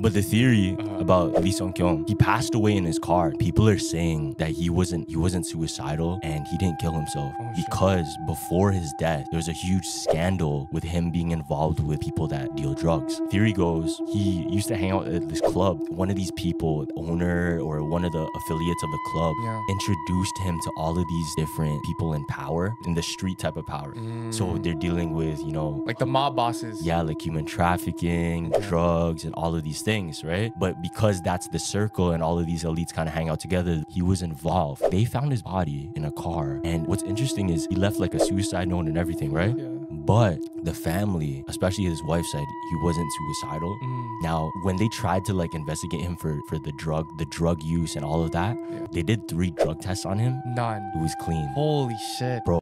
But the theory Uh-huh. about Lee Sung Kyung, he passed away in his car. People are saying that he wasn't he wasn't suicidal and he didn't kill himself Oh, shit. because before his death, there was a huge scandal with him being involved with people that deal drugs. Theory goes he used to hang out at this club. One of these people, owner or one of the affiliates of the club, Yeah. introduced him to all of these different people in power, in the street type of power. So Mm. they're dealing with, you know, like the mob bosses. yeah, like human trafficking, drugs, and all of these things, right? But because that's the circle and all of these elites kind of hang out together, he was involved. They found his body in a car. And what's interesting is he left like a suicide note and everything, right? Yeah. But the family, especially his wife, said he wasn't suicidal. Mm. Now, when they tried to like investigate him for for the drug, the drug use and all of that, Yeah. they did three drug tests on him. None. It was clean. Holy shit. Bro,